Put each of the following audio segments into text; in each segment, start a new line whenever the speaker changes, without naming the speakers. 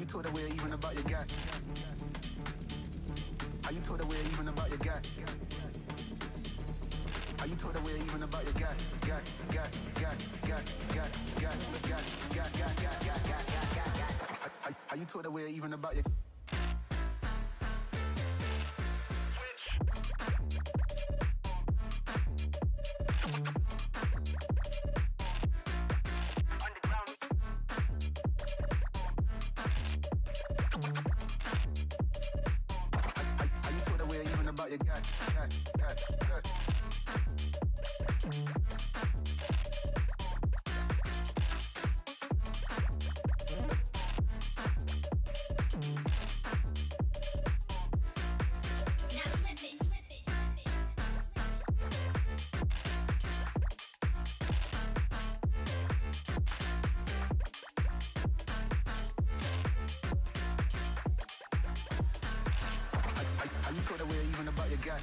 you told the way even about your guy? Are you told the way even about your guy? Are you told the way even about your guy? Guy, guy, guy, guy, guy, guy, guy, guy, guy, guy, guy, guy, guy, guy, guy. How you told the way even about your Are you cold aware even about your God?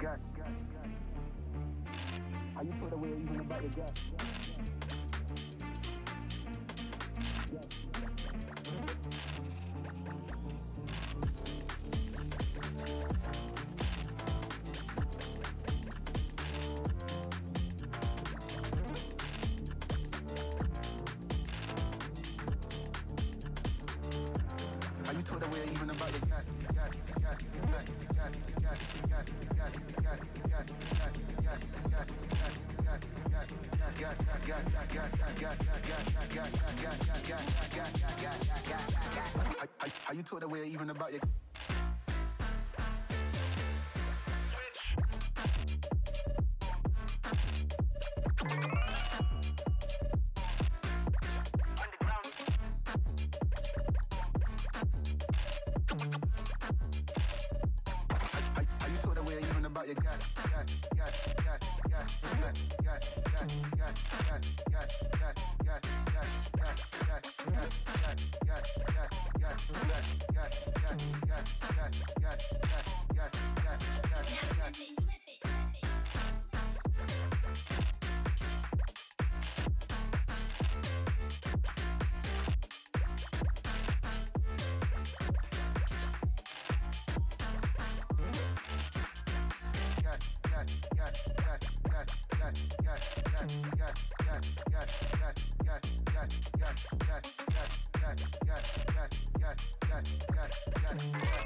God. Are you cold aware even about your God? How you talk that way even about your
got, got, got, got, got, Yeah.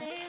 Later.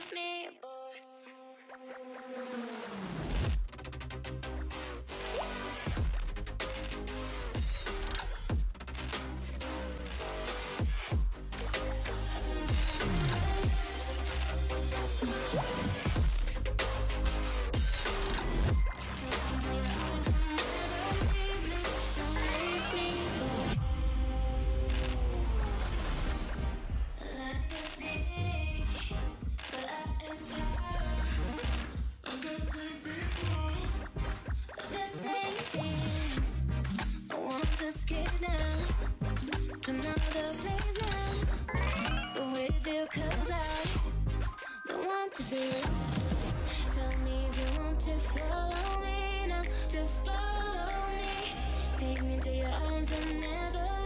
cause I don't want to be. Tell me if you want to follow me now. To follow me. Take me to your arms and never